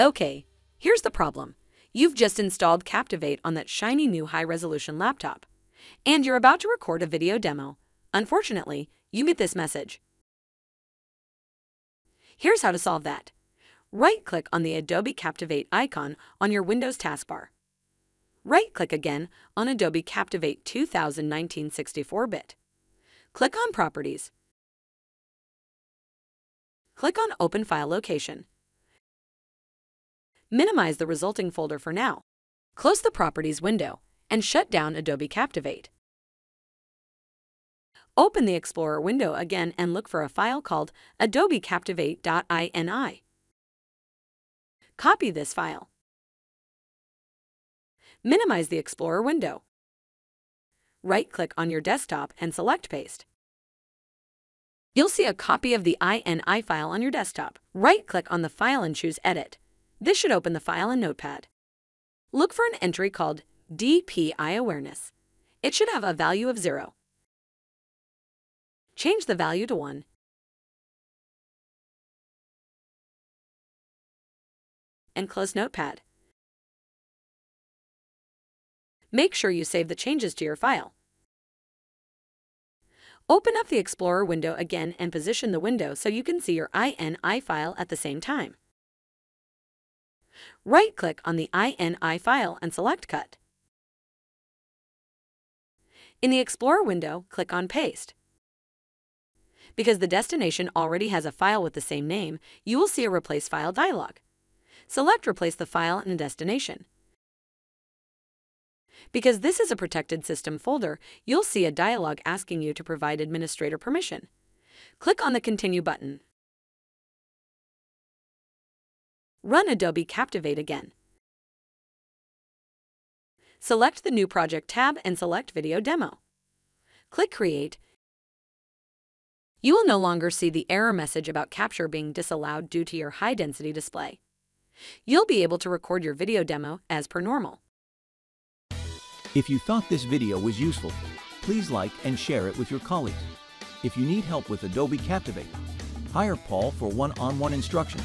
Okay, here's the problem. You've just installed Captivate on that shiny new high-resolution laptop, and you're about to record a video demo. Unfortunately, you get this message. Here's how to solve that. Right-click on the Adobe Captivate icon on your Windows taskbar. Right-click again on Adobe Captivate 2019 64-bit. Click on Properties. Click on Open File Location. Minimize the resulting folder for now. Close the Properties window and shut down Adobe Captivate. Open the Explorer window again and look for a file called adobecaptivate.ini. Copy this file. Minimize the Explorer window. Right-click on your desktop and select Paste. You'll see a copy of the INI file on your desktop. Right-click on the file and choose Edit. This should open the file in Notepad. Look for an entry called DPI Awareness. It should have a value of 0. Change the value to 1. And close Notepad. Make sure you save the changes to your file. Open up the Explorer window again and position the window so you can see your INI file at the same time. Right-click on the INI file and select Cut. In the Explorer window, click on Paste. Because the destination already has a file with the same name, you will see a Replace File dialog. Select Replace the file in destination. Because this is a protected system folder, you'll see a dialog asking you to provide administrator permission. Click on the Continue button. Run Adobe Captivate again. Select the New Project tab and select Video Demo. Click Create. You will no longer see the error message about capture being disallowed due to your high-density display. You'll be able to record your video demo as per normal. If you thought this video was useful, please like and share it with your colleagues. If you need help with Adobe Captivate, hire Paul for one-on-one instruction.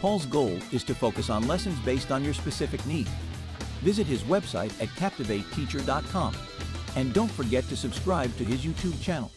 Paul's goal is to focus on lessons based on your specific need. Visit his website at captivateteacher.com and don't forget to subscribe to his YouTube channel.